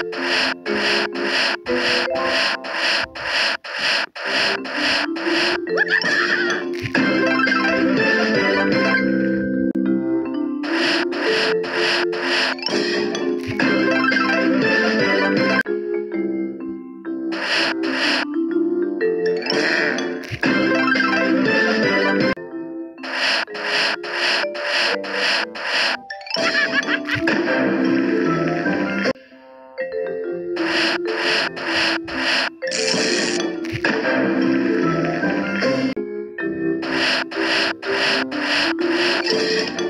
Ha ha ha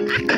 Woo!